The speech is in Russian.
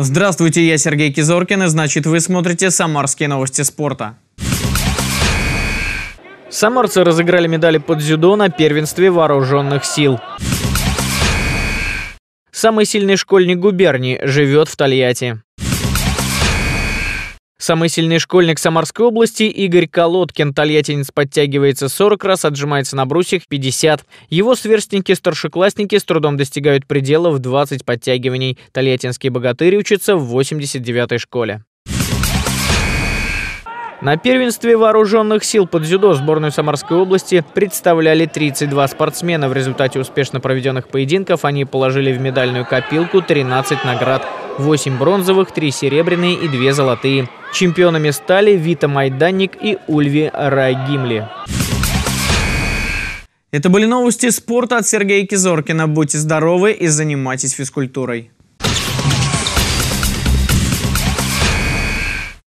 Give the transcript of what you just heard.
Здравствуйте, я Сергей Кизоркин, и значит вы смотрите «Самарские новости спорта». Самарцы разыграли медали под дзюдо на первенстве вооруженных сил. Самый сильный школьник губернии живет в Тольятти. Самый сильный школьник Самарской области Игорь Колодкин. Тольяттинец подтягивается 40 раз, отжимается на брусьях 50. Его сверстники-старшеклассники с трудом достигают предела в 20 подтягиваний. Тольяттинский богатырь учится в 89-й школе. На первенстве вооруженных сил под дзюдо сборную Самарской области представляли 32 спортсмена. В результате успешно проведенных поединков они положили в медальную копилку 13 наград. 8 бронзовых, 3 серебряные и 2 золотые. Чемпионами стали Вита Майданник и Ульви Райгимли. Это были новости спорта от Сергея Кизоркина. Будьте здоровы и занимайтесь физкультурой.